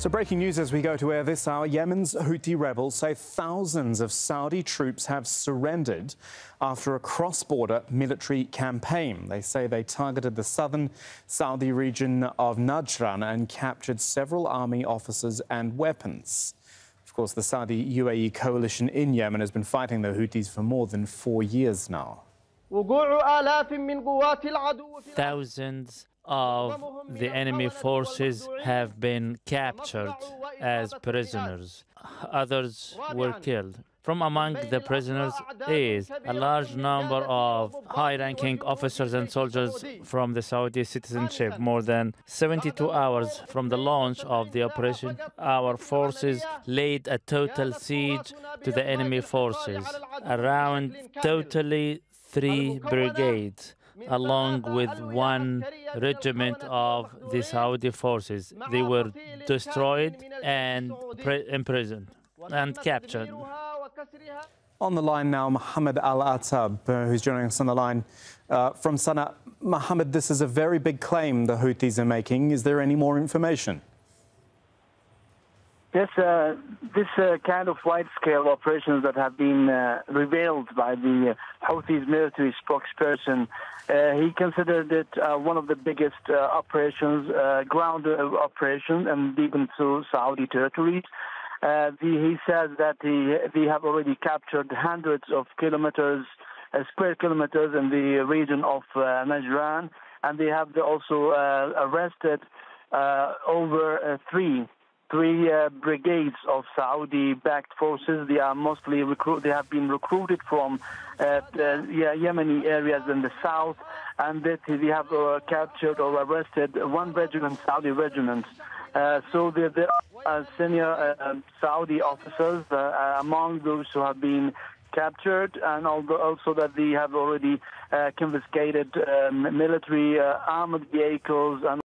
So, breaking news as we go to air this hour Yemen's Houthi rebels say thousands of Saudi troops have surrendered after a cross border military campaign. They say they targeted the southern Saudi region of Najran and captured several army officers and weapons. Of course, the Saudi UAE coalition in Yemen has been fighting the Houthis for more than four years now. Thousands of the enemy forces have been captured as prisoners. Others were killed. From among the prisoners is a large number of high ranking officers and soldiers from the Saudi citizenship. More than 72 hours from the launch of the operation, our forces laid a total siege to the enemy forces. Around totally three brigades along with one regiment of the Saudi forces. They were destroyed and imprisoned and captured. On the line now, Mohammed Al Atab, uh, who's joining us on the line uh, from Sana'a. Mohammed, this is a very big claim the Houthis are making. Is there any more information? Yes, uh, this uh, kind of wide-scale operations that have been uh, revealed by the Houthis military spokesperson, uh, he considered it uh, one of the biggest uh, operations, ground operation, and deep into Saudi territories. The, he says that he, they have already captured hundreds of kilometers, square kilometers in the region of Najran, and they have also arrested over three three uh, brigades of Saudi-backed forces. They are mostly recruit. They have been recruited from uh, yeah, Yemeni areas in the south, and that they have uh, captured or arrested one regiment, Saudi regiment. Uh, so there, there are senior uh, um, Saudi officers uh, among those who have been captured, and also that they have already confiscated um, military armored vehicles and